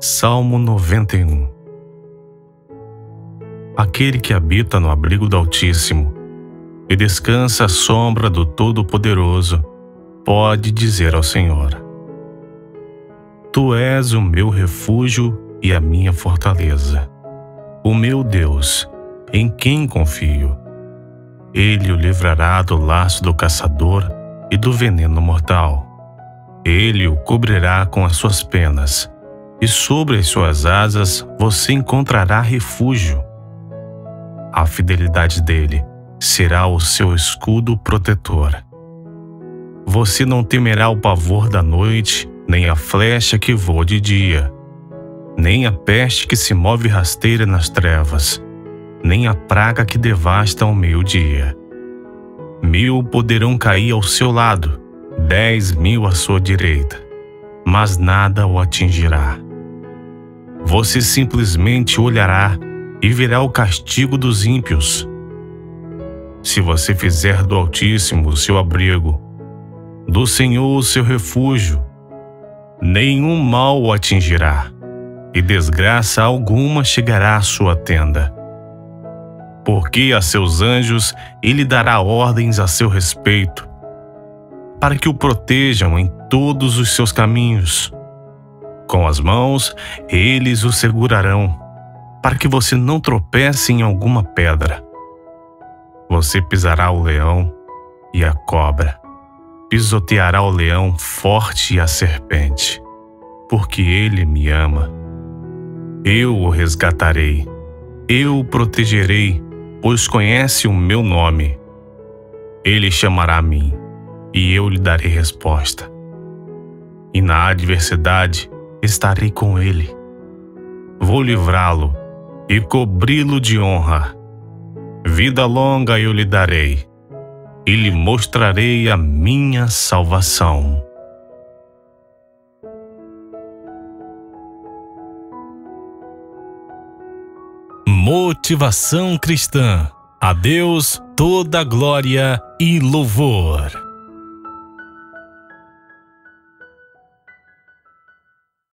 Salmo 91 Aquele que habita no abrigo do Altíssimo e descansa à sombra do Todo-Poderoso, pode dizer ao Senhor: Tu és o meu refúgio e a minha fortaleza, o meu Deus, em quem confio. Ele o livrará do laço do caçador e do veneno mortal. Ele o cobrirá com as suas penas e sobre as suas asas você encontrará refúgio. A fidelidade dele será o seu escudo protetor. Você não temerá o pavor da noite, nem a flecha que voa de dia, nem a peste que se move rasteira nas trevas, nem a praga que devasta ao meio-dia. Mil poderão cair ao seu lado, dez mil à sua direita, mas nada o atingirá. Você simplesmente olhará e verá o castigo dos ímpios. Se você fizer do Altíssimo o seu abrigo, do Senhor o seu refúgio, nenhum mal o atingirá, e desgraça alguma chegará à sua tenda. Porque a seus anjos ele dará ordens a seu respeito, para que o protejam em todos os seus caminhos. Com as mãos, eles o segurarão, para que você não tropece em alguma pedra. Você pisará o leão e a cobra, pisoteará o leão forte e a serpente, porque ele me ama. Eu o resgatarei, eu o protegerei, pois conhece o meu nome. Ele chamará a mim, e eu lhe darei resposta. E na adversidade, estarei com ele. Vou livrá-lo e cobri-lo de honra. Vida longa eu lhe darei e lhe mostrarei a minha salvação. Motivação cristã. A Deus toda glória e louvor.